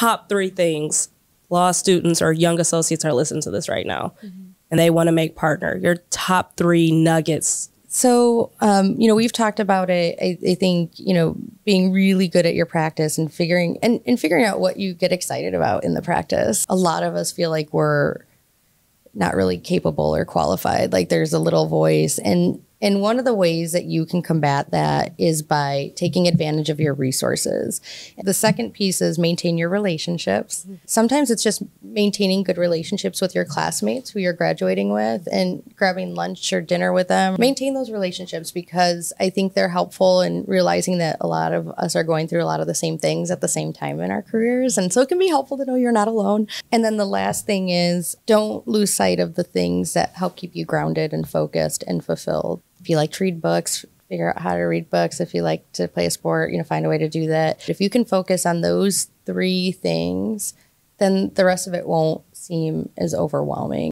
top three things law students or young associates are listening to this right now and they want to make partner? Your top three nuggets. So, um, you know, we've talked about it. I, I think, you know, being really good at your practice and figuring and, and figuring out what you get excited about in the practice. A lot of us feel like we're not really capable or qualified. Like there's a little voice. And and one of the ways that you can combat that is by taking advantage of your resources. The second piece is maintain your relationships. Sometimes it's just maintaining good relationships with your classmates who you're graduating with and grabbing lunch or dinner with them. Maintain those relationships because I think they're helpful in realizing that a lot of us are going through a lot of the same things at the same time in our careers. And so it can be helpful to know you're not alone. And then the last thing is don't lose sight of the things that help keep you grounded and focused and fulfilled if you like to read books, figure out how to read books. If you like to play a sport, you know, find a way to do that. If you can focus on those three things, then the rest of it won't seem as overwhelming.